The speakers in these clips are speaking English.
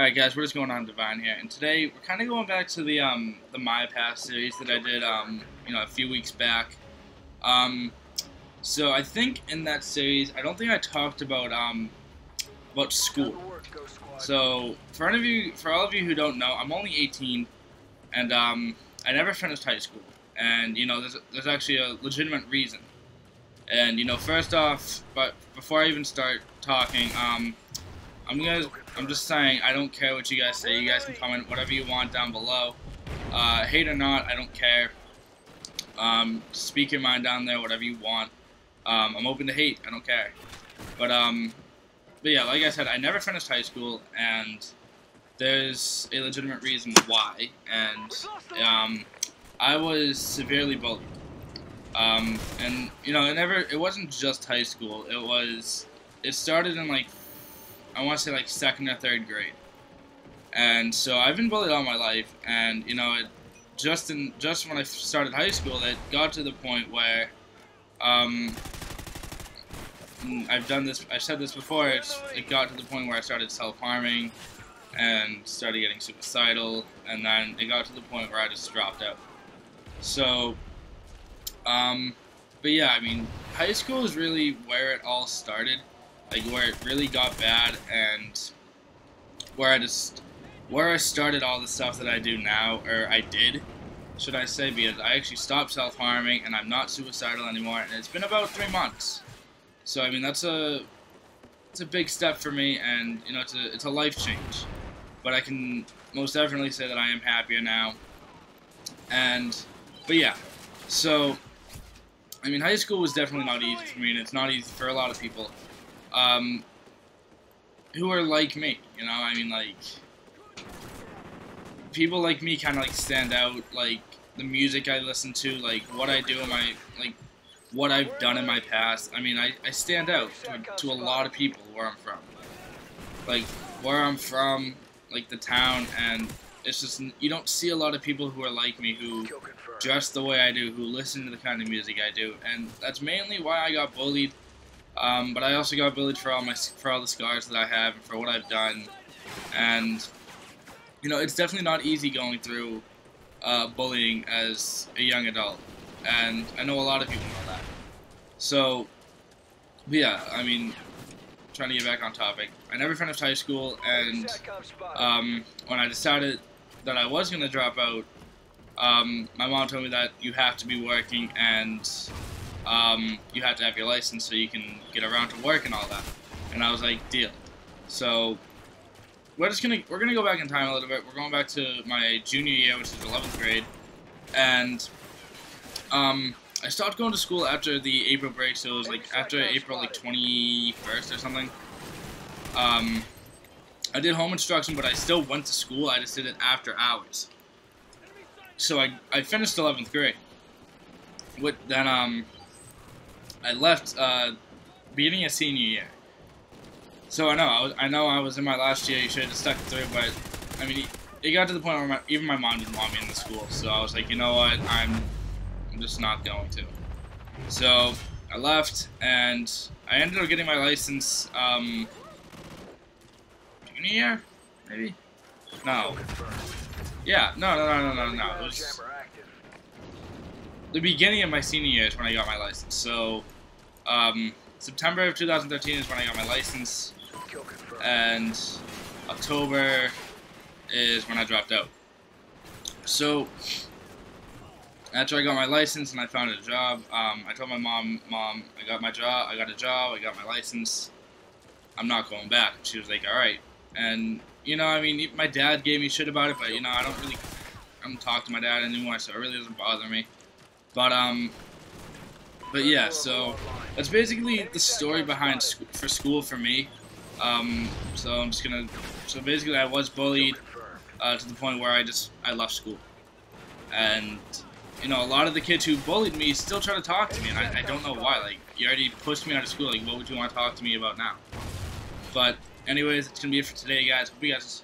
Alright guys, what is going on? Divine here, and today we're kind of going back to the um, the My Path series that I did um, you know a few weeks back. Um, so I think in that series, I don't think I talked about um, about school. So for any of you, for all of you who don't know, I'm only 18, and um, I never finished high school. And you know, there's there's actually a legitimate reason. And you know, first off, but before I even start talking, um, I'm I'm just saying, I don't care what you guys say. You guys can comment whatever you want down below. Uh, hate or not, I don't care. Um, speak your mind down there, whatever you want. Um, I'm open to hate. I don't care. But um, but yeah, like I said, I never finished high school, and there's a legitimate reason why. And um, I was severely bullied. Um, and you know, it never, it wasn't just high school. It was, it started in like I want to say like second or third grade. And so I've been bullied all my life, and you know, it just in just when I started high school, it got to the point where, um, I've done this. I've said this before. It got to the point where I started self harming, and started getting suicidal, and then it got to the point where I just dropped out. So, um, but yeah, I mean, high school is really where it all started like where it really got bad and where I just where I started all the stuff that I do now or I did should I say because I actually stopped self-harming and I'm not suicidal anymore and it's been about three months. So I mean that's a it's a big step for me and you know it's a, it's a life change. But I can most definitely say that I am happier now. And but yeah. So I mean high school was definitely not easy for me and it's not easy for a lot of people um, who are like me. You know, I mean, like people like me kind of like stand out. Like the music I listen to, like what I do in my like what I've done in my past. I mean, I, I stand out to, to a lot of people where I'm from. Like where I'm from, like the town, and it's just you don't see a lot of people who are like me who dress the way I do, who listen to the kind of music I do, and that's mainly why I got bullied um, but I also got bullied for all my for all the scars that I have and for what I've done, and you know it's definitely not easy going through uh, bullying as a young adult, and I know a lot of people know that. So, yeah, I mean, trying to get back on topic. I never finished high school, and um, when I decided that I was going to drop out, um, my mom told me that you have to be working and um, you have to have your license so you can get around to work and all that. And I was like, deal. So we're just gonna we're gonna go back in time a little bit. We're going back to my junior year, which is 11th grade, and um, I stopped going to school after the April break. So it was like after April like 21st or something. Um, I did home instruction, but I still went to school. I just did it after hours. So I I finished 11th grade. With then um I left uh, beginning of senior year. So I know I, was, I know I was in my last year. You should have stuck through, but I mean, it got to the point where my, even my mom didn't want me in the school. So I was like, you know what, I'm, I'm just not going to. So I left, and I ended up getting my license. Um, junior year, maybe. No. Yeah, no, no, no, no, no, no. It was the beginning of my senior year is when I got my license. So, um, September of 2013 is when I got my license, and October is when I dropped out. So, after I got my license and I found a job, um, I told my mom, Mom, I got my job, I got a job, I got my license, I'm not going back. She was like, alright. And, you know, I mean, my dad gave me shit about it, but, you know, I don't really, I don't talk to my dad anymore, so it really doesn't bother me. But, um, but yeah, so that's basically the story behind sc for school for me. Um, so I'm just gonna, so basically I was bullied uh, to the point where I just, I left school. And, you know, a lot of the kids who bullied me still try to talk to me, and I, I don't know why. Like, you already pushed me out of school, like, what would you want to talk to me about now? But, anyways, it's gonna be it for today, guys. Hope you guys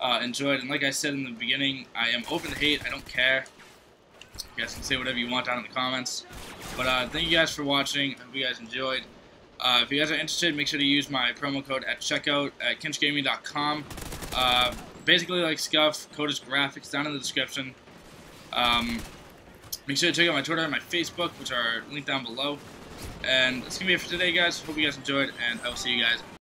uh, enjoyed, and like I said in the beginning, I am open to hate, I don't care. You guys can say whatever you want down in the comments. But uh, thank you guys for watching. I hope you guys enjoyed. Uh, if you guys are interested, make sure to use my promo code at checkout at cinchgaming.com. Uh, basically like SCUF, code is Grafix down in the description. Um, make sure to check out my Twitter and my Facebook, which are linked down below. And that's going to be it for today, guys. Hope you guys enjoyed, and I will see you guys